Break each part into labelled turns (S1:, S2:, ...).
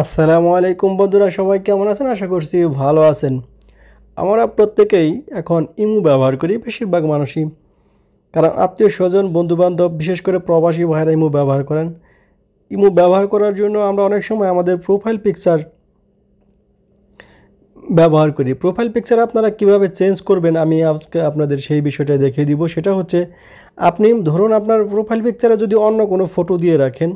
S1: আসসালামু আলাইকুম বন্ধুরা, সবাই কেমন আছেন? আশা করছি ভালো আছেন। আমরা প্রত্যেকেই এখন ইমু ব্যবহার করি, বেশিরভাগ মানুষই। কারণ আত্মীয় স্বজন, বন্ধুবান্ধব, বিশেষ করে প্রবাসী ভাইরা ইমু ব্যবহার করেন। ইমু ব্যবহার করার জন্য আমরা অনেক সময় আমাদের প্রোফাইল পিকচার ব্যবহার করি। প্রোফাইল পিকচার আপনারা কীভাবে চেঞ্জ করবেন, আমি আজকে আপনাদের সেই বিষয়টা দেখিয়ে দিব। সেটা হচ্ছে, আপনি ধরুন আপনার প্রোফাইল পিকচারে যদি অন্য কোনো ফটো দিয়ে রাখেন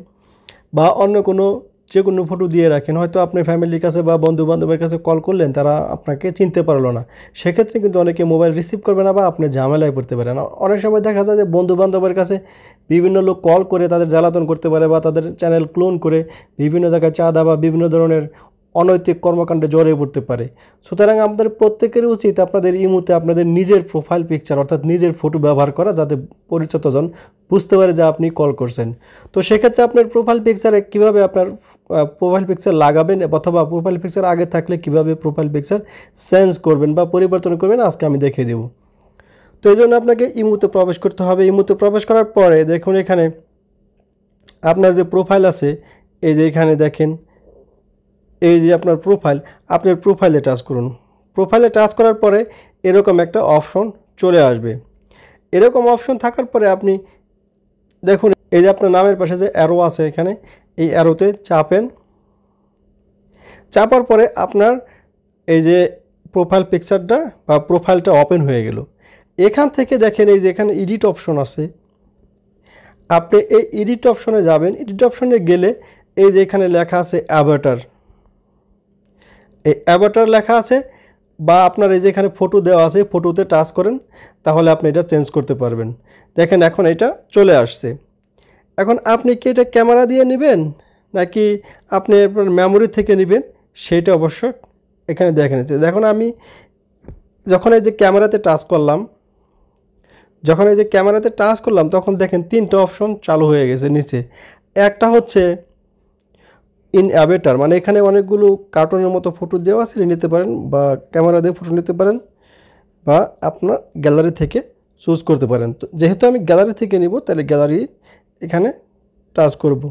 S1: বা অন্য কোনো যে কোনো ফটো দিয়ে রাখেন। হয়তো আপনি ফ্যামিলির কাছে বা বন্ধু বান্ধবের কাছে কল করলেন, তারা আপনাকে চিনতে পারল না। সেক্ষেত্রে কিন্তু অনেকে মোবাইল রিসিভ করবে না বা আপনি ঝামেলায় পড়তে পারেন। অনেক সময় দেখা যায় যে বন্ধু বান্ধবের কাছে বিভিন্ন লোক কল করে তাদের জ্বালাতন করতে পারে বা তাদের চ্যানেল ক্লোন করে বিভিন্ন জায়গায় চাঁদা বা বিভিন্ন ধরনের অনৈতিক কর্মকাণ্ডে জড়িয়ে পড়তে পারে। সুতরাং আমাদের প্রত্যেকেরই উচিত আপনাদের ইমুতে আপনাদের নিজের প্রোফাইল পিকচার অর্থাৎ নিজের ফটো ব্যবহার করা যাতে পরিচিতজন বুঝতে পারে যে আপনি কল করছেন। তো সেক্ষেত্রে আপনার প্রোফাইল পিকচারে কীভাবে আপনার প্রোফাইল পিকচার লাগাবেন অথবা প্রোফাইল পিকচার আগে থাকলে কীভাবে প্রোফাইল পিকচার চেঞ্জ করবেন বা পরিবর্তন করবেন আজকে আমি দেখিয়ে দেব। তো এই জন্য আপনাকে ইমুতে প্রবেশ করতে হবে। ইমুতে প্রবেশ করার পরে দেখুন এখানে আপনার যে প্রোফাইল আছে, এই যে এখানে দেখেন এই যে আপনার প্রোফাইল আপনার প্রোফাইলে টাচ করুন। প্রোফাইলে টাচ করার পরে এরকম একটা অপশন চলে আসবে। এরকম অপশন থাকার পরে আপনি দেখুন, এই যে আপনার নামের পাশে যে অ্যারো আছে এখানে, এই অ্যারোতে চাপেন। চাপার পরে আপনার এই যে প্রোফাইল পিকচারটা বা প্রোফাইলটা ওপেন হয়ে গেল। এখান থেকে দেখেন, এই যে এখানে এডিট অপশন আছে। আপনি এই এডিট অপশনে যাবেন। এডিট অপশনে গেলে এই যে এখানে লেখা আছে অ্যাভাটার এই অ্যাভাটার লেখা আছে বা আপনার এই যে এখানে ফটো দেওয়া আছে ফটোতে টাচ করেন, তাহলে আপনি এটা চেঞ্জ করতে পারবেন। দেখেন এখন এটা চলে আসছে। এখন আপনি কি এটা ক্যামেরা দিয়ে নেবেন, নাকি আপনি আপনার মেমোরি থেকে নেবেন? সেইটা অবশ্য এখানে দেখেন দেখুন আমি যখন এই যে ক্যামেরাতে টাচ করলাম, যখন এই যে ক্যামেরাতে টাচ করলাম, তখন দেখেন তিনটা অপশন চালু হয়ে গেছে নিচে। একটা হচ্ছে ইন অ্যাবেটার মানে এখানে অনেকগুলো কার্টুনের মতো ফটো দেওয়া আছে নিতে পারেন বা ক্যামেরা দিয়ে ফটো নিতে পারেন বা আপনার গ্যালারি থেকে চুজ করতে পারেন। তো যেহেতু আমি গ্যালারি থেকে নিব, তাহলে গ্যালারি এখানে টাচ করব।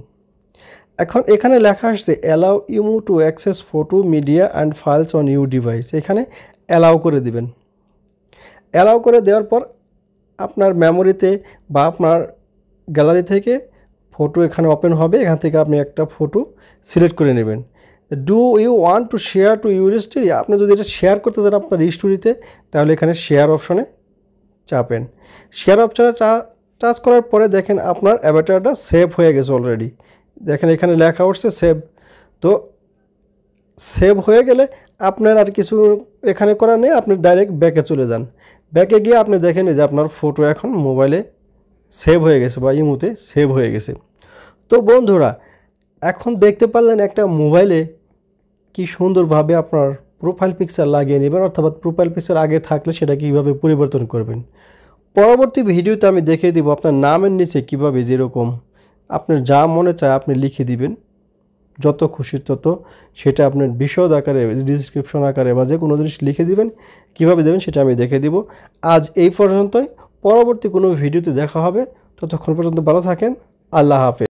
S1: এখন এখানে লেখা আসছে allow imo to access photo media and files on you device এখানে অ্যালাউ করে দিবেন। অ্যালাউ করে দেওয়ার পর আপনার মেমোরিতে বা আপনার গ্যালারি থেকে ফটো এখানে ওপেন হবে, এখান থেকে আপনি একটা ফটো সিলেক্ট করে নেবেন। Do you want to share to your story আপনি যদি এটা শেয়ার করতে চান আপনার স্টোরিতে তাহলে এখানে শেয়ার অপশনে চাপেন। শেয়ার অপশানে চা টাচ করার পরে দেখেন আপনার অ্যাভাটারটা সেভ হয়ে গেছে অলরেডি দেখেন এখানে লেখা উঠছে সেভ তো সেভ হয়ে গেলে আপনার আর কিছু এখানে করার নেই, আপনি ডাইরেক্ট ব্যাকে চলে যান। ব্যাকে গিয়ে আপনি দেখেন যে আপনার ফটো এখন মোবাইলে সেভ হয়ে গেছে বা ইমুতে সেভ হয়ে গেছে। তো বন্ধুরা, এখন দেখতে পারলেন একটা মোবাইলে কি সুন্দরভাবে আপনার প্রোফাইল পিকচার লাগিয়ে নেবেন, অর্থাৎ প্রোফাইল পিকচার আগে থাকলে সেটা কীভাবে পরিবর্তন করবেন। পরবর্তী ভিডিওতে আমি দেখিয়ে দিব আপনার নামের নিচে কীভাবে যেরকম আপনার যা মনে চায় আপনি লিখে দিবেন। যত খুশি তত সেটা আপনার বিশদ আকারে ডিসক্রিপশন আকারে বা যে কোনো জিনিস লিখে দিবেন, কীভাবে দেবেন সেটা আমি দেখে দিব। আজ এই পর্যন্তই। পরবর্তী কোনো ভিডিওতে দেখা হবে। ততক্ষণ পর্যন্ত ভালো থাকেন। আল্লাহ হাফেজ।